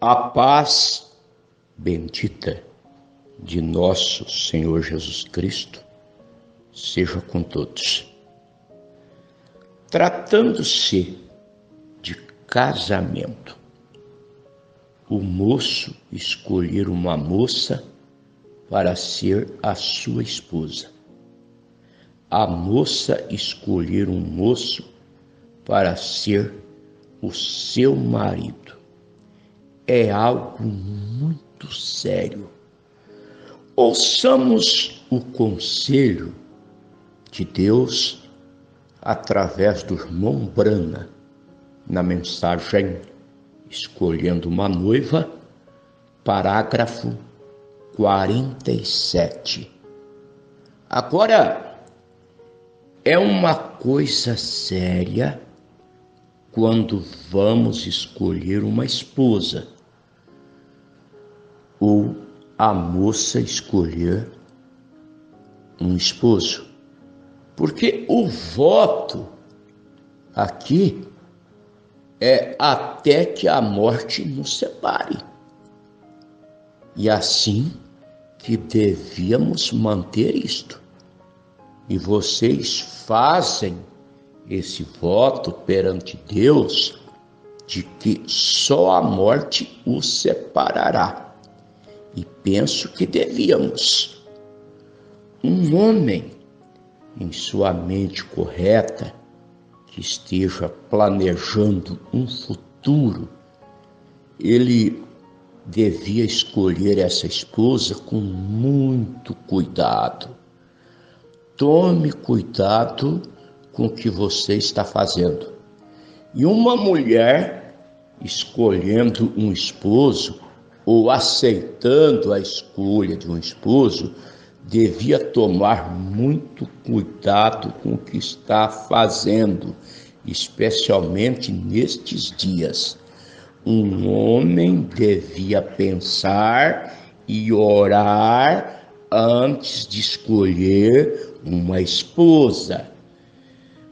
A paz bendita de nosso Senhor Jesus Cristo seja com todos. Tratando-se de casamento, o moço escolher uma moça para ser a sua esposa a moça escolher um moço para ser o seu marido é algo muito sério. Ouçamos o conselho de Deus através do irmão Brana na mensagem Escolhendo uma Noiva, parágrafo 47. Agora, é uma coisa séria quando vamos escolher uma esposa ou a moça escolher um esposo. Porque o voto aqui é até que a morte nos separe. E assim que devíamos manter isto. E vocês fazem esse voto perante Deus de que só a morte os separará. E penso que devíamos. Um homem em sua mente correta, que esteja planejando um futuro, ele devia escolher essa esposa com muito cuidado. Tome cuidado com o que você está fazendo. E uma mulher escolhendo um esposo ou aceitando a escolha de um esposo devia tomar muito cuidado com o que está fazendo, especialmente nestes dias. Um homem devia pensar e orar antes de escolher uma esposa.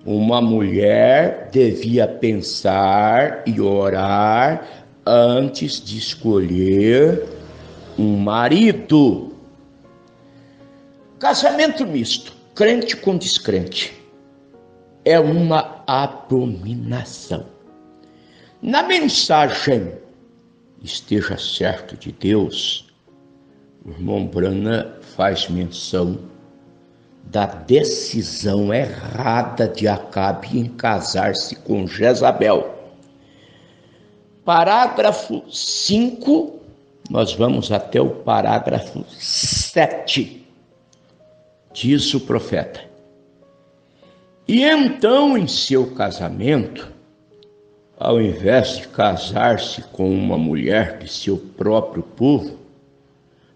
Uma mulher devia pensar e orar antes de escolher um marido. Casamento misto, crente com descrente, é uma abominação. Na mensagem Esteja certo de Deus, o irmão Brana faz menção da decisão errada de Acabe em casar-se com Jezabel. Parágrafo 5, nós vamos até o parágrafo 7. Diz o profeta. E então, em seu casamento, ao invés de casar-se com uma mulher de seu próprio povo,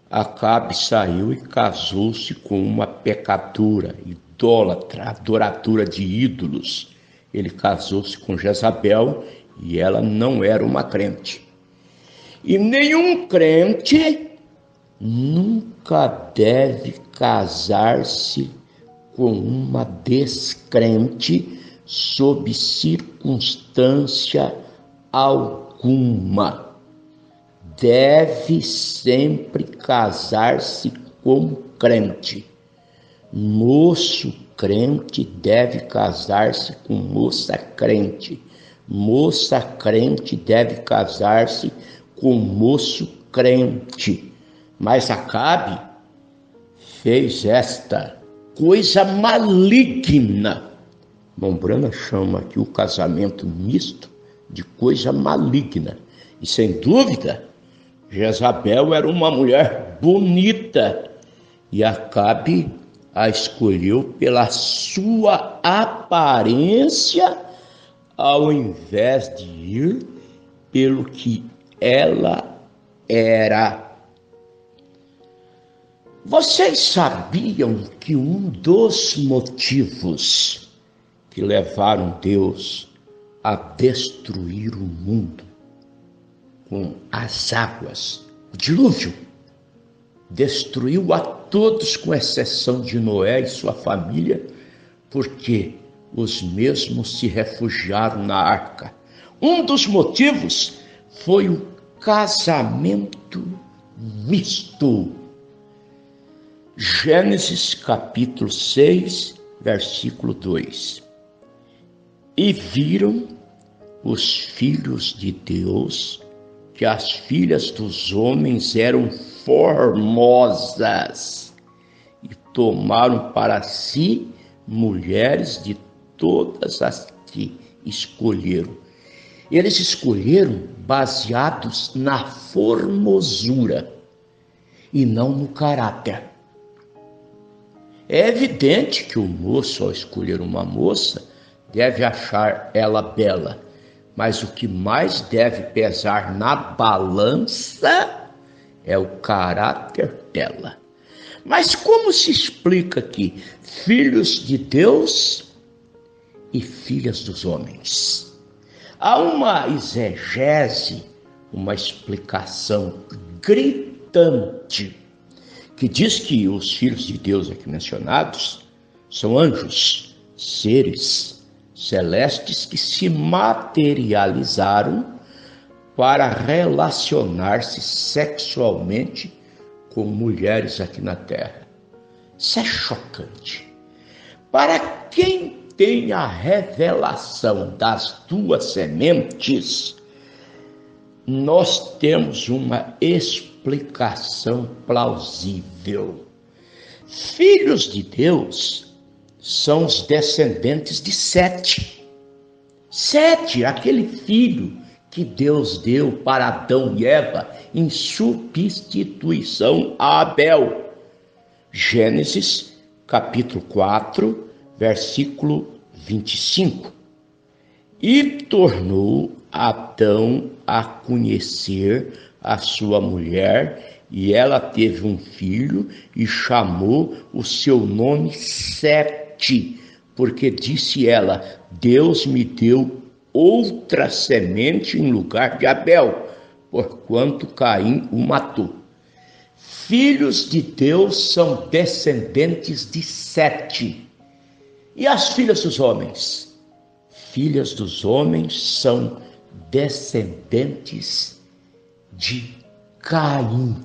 Acabe saiu e casou-se com uma pecadora, idólatra, adoradora de ídolos. Ele casou-se com Jezabel e ela não era uma crente. E nenhum crente nunca deve casar-se com uma descrente sob circunstância alguma deve sempre casar-se com crente. Moço crente deve casar-se com moça crente. Moça crente deve casar-se com moço crente. Mas Acabe fez esta coisa maligna. Mombrana chama aqui o casamento misto de coisa maligna. E sem dúvida, Jezabel era uma mulher bonita e Acabe a escolheu pela sua aparência ao invés de ir pelo que ela era. Vocês sabiam que um dos motivos que levaram Deus a destruir o mundo com as águas. O dilúvio destruiu a todos, com exceção de Noé e sua família, porque os mesmos se refugiaram na arca. Um dos motivos foi o casamento misto. Gênesis capítulo 6, versículo 2. E viram os filhos de Deus que as filhas dos homens eram formosas e tomaram para si mulheres de todas as que escolheram. Eles escolheram baseados na formosura e não no caráter. É evidente que o moço, ao escolher uma moça, deve achar ela bela, mas o que mais deve pesar na balança é o caráter dela. Mas como se explica aqui filhos de Deus e filhas dos homens? Há uma exegese, uma explicação gritante, que diz que os filhos de Deus aqui mencionados são anjos, seres celestes que se materializaram para relacionar-se sexualmente com mulheres aqui na terra. Isso é chocante. Para quem tem a revelação das duas sementes, nós temos uma explicação plausível. Filhos de Deus são os descendentes de Sete. Sete, aquele filho que Deus deu para Adão e Eva em substituição a Abel. Gênesis capítulo 4, versículo 25. E tornou Adão a conhecer a sua mulher, e ela teve um filho e chamou o seu nome Sete, porque disse ela: Deus me deu outra semente em lugar de Abel, porquanto Caim o matou. Filhos de Deus são descendentes de Sete. E as filhas dos homens? Filhas dos homens são descendentes de Caim.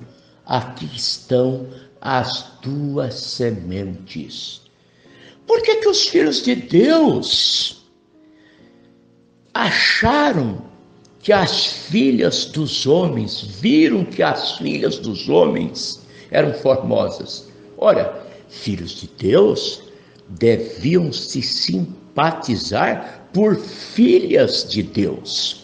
Aqui estão as duas sementes. Por que, que os filhos de Deus acharam que as filhas dos homens, viram que as filhas dos homens eram formosas? Ora, filhos de Deus deviam se simpatizar por filhas de Deus.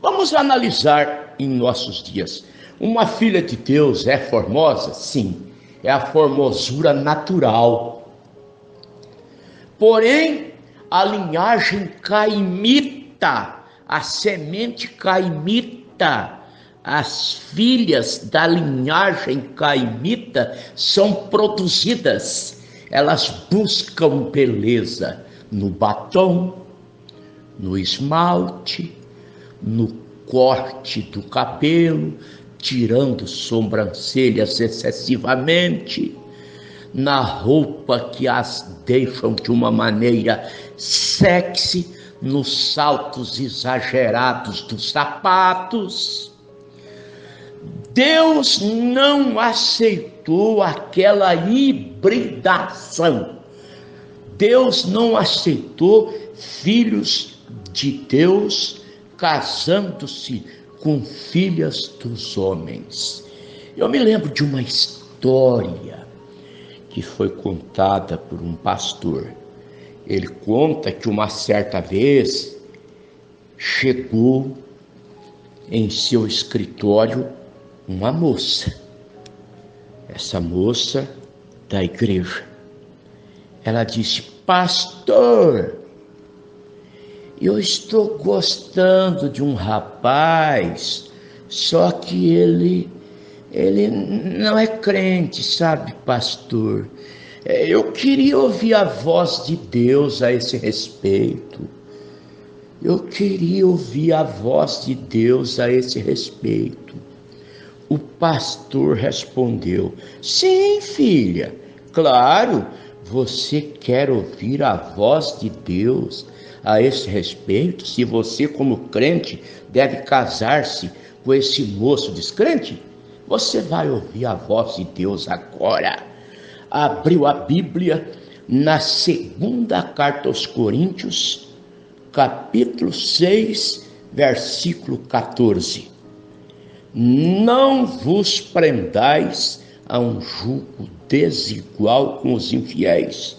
Vamos analisar em nossos dias. Uma filha de Deus é formosa? Sim, é a formosura natural. Porém, a linhagem caimita, a semente caimita, as filhas da linhagem caimita são produzidas, elas buscam beleza no batom, no esmalte, no corte do cabelo, tirando sobrancelhas excessivamente, na roupa que as deixam de uma maneira sexy, nos saltos exagerados dos sapatos. Deus não aceitou aquela hibridação. Deus não aceitou filhos de Deus casando-se com filhas dos homens. Eu me lembro de uma história que foi contada por um pastor. Ele conta que uma certa vez chegou em seu escritório uma moça. Essa moça da igreja. Ela disse: Pastor, eu estou gostando de um rapaz, só que ele ele não é crente, sabe, pastor? É, eu queria ouvir a voz de Deus a esse respeito. Eu queria ouvir a voz de Deus a esse respeito. O pastor respondeu: Sim, filha, claro, você quer ouvir a voz de Deus a esse respeito, se você, como crente, deve casar-se com esse moço descrente? Você vai ouvir a voz de Deus agora. Abriu a Bíblia na segunda carta aos Coríntios, capítulo 6, versículo 14. Não vos prendais a um jugo desigual com os infiéis.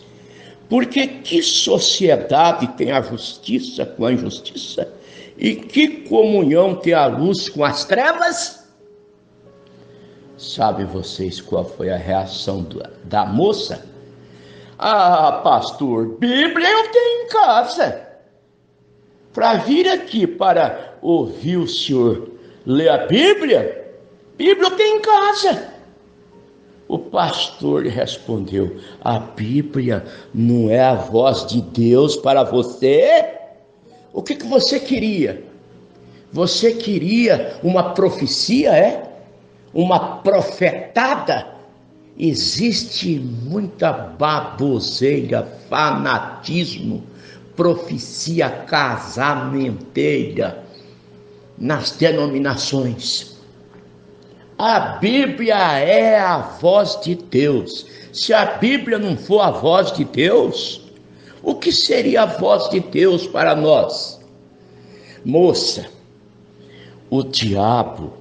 Porque que sociedade tem a justiça com a injustiça? E que comunhão tem a luz com as trevas? Sabem vocês qual foi a reação da moça? Ah, pastor, Bíblia eu tenho em casa. Para vir aqui para ouvir o senhor ler a Bíblia, Bíblia eu tenho em casa. O pastor lhe respondeu: A Bíblia não é a voz de Deus para você? O que, que você queria? Você queria uma profecia, é? Uma profetada? Existe muita baboseira, fanatismo, profecia casamenteira nas denominações. A Bíblia é a voz de Deus. Se a Bíblia não for a voz de Deus, o que seria a voz de Deus para nós? Moça, o diabo,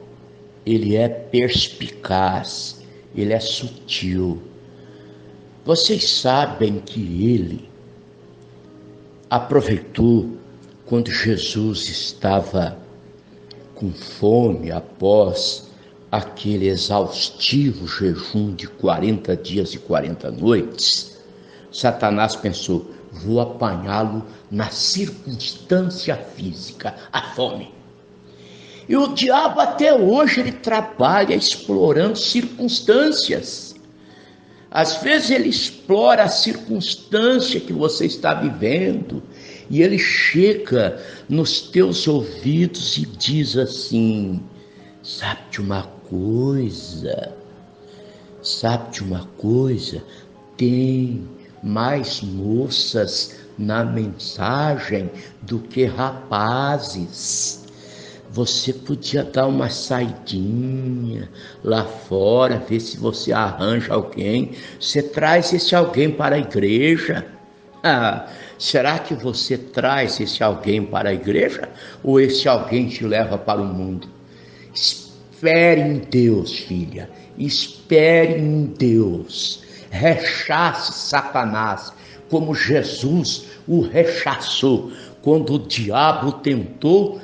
ele é perspicaz, ele é sutil. Vocês sabem que ele aproveitou quando Jesus estava com fome após aquele exaustivo jejum de 40 dias e 40 noites, Satanás pensou: vou apanhá-lo na circunstância física, a fome. E o diabo até hoje ele trabalha explorando circunstâncias. Às vezes ele explora a circunstância que você está vivendo e ele chega nos teus ouvidos e diz assim: Sabe de uma coisa, sabe de uma coisa? Tem mais moças na mensagem do que rapazes. Você podia dar uma saidinha lá fora, ver se você arranja alguém. Você traz esse alguém para a igreja. Ah, será que você traz esse alguém para a igreja ou esse alguém te leva para o mundo? Espere em Deus, filha. Espere em Deus. Rechace Satanás, como Jesus o rechaçou quando o diabo tentou,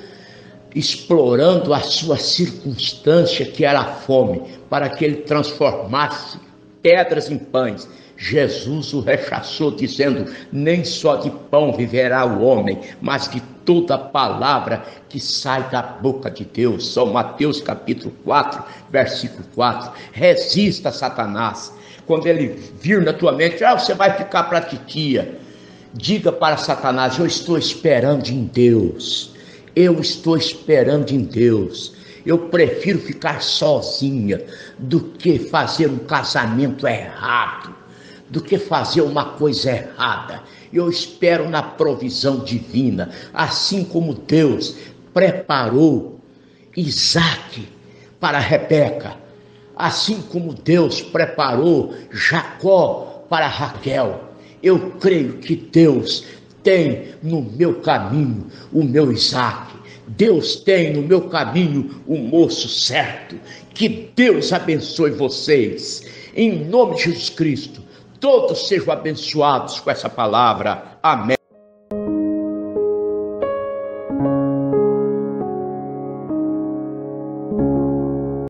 explorando a sua circunstância, que era a fome, para que ele transformasse pedras em pães. Jesus o rechaçou, dizendo: Nem só de pão viverá o homem, mas de toda palavra que sai da boca de Deus. São Mateus capítulo 4, versículo 4. Resista Satanás. Quando ele vir na tua mente, ah, você vai ficar para titia. Diga para Satanás: Eu estou esperando em Deus. Eu estou esperando em Deus. Eu prefiro ficar sozinha do que fazer um casamento errado, do que fazer uma coisa errada. Eu espero na provisão divina, assim como Deus preparou Isaac para Rebeca, assim como Deus preparou Jacó para Raquel. Eu creio que Deus tem no meu caminho o meu Isaac. Deus tem no meu caminho o moço certo. Que Deus abençoe vocês. Em nome de Jesus Cristo, todos sejam abençoados com essa palavra. Amém.